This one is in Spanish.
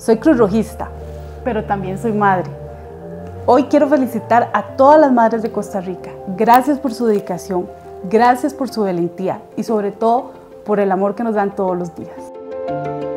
Soy cruz rojista, pero también soy madre. Hoy quiero felicitar a todas las madres de Costa Rica. Gracias por su dedicación, gracias por su valentía y sobre todo por el amor que nos dan todos los días.